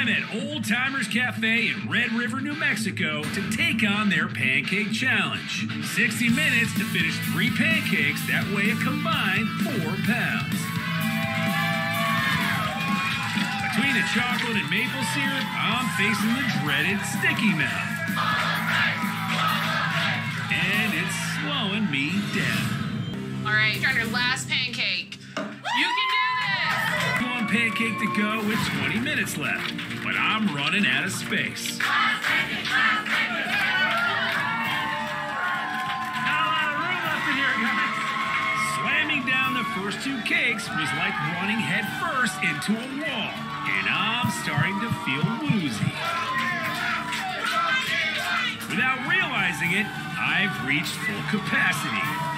I'm at Old Timers Cafe in Red River, New Mexico to take on their pancake challenge. 60 minutes to finish three pancakes that weigh a combined four pounds. Between the chocolate and maple syrup, I'm facing the dreaded sticky mouth. And it's slowing me down. All right, you're on your last pancake. Pancake to go with 20 minutes left, but I'm running out of space. Not a lot of room left in here. Slamming down the first two cakes was like running headfirst into a wall, and I'm starting to feel woozy. Without realizing it, I've reached full capacity.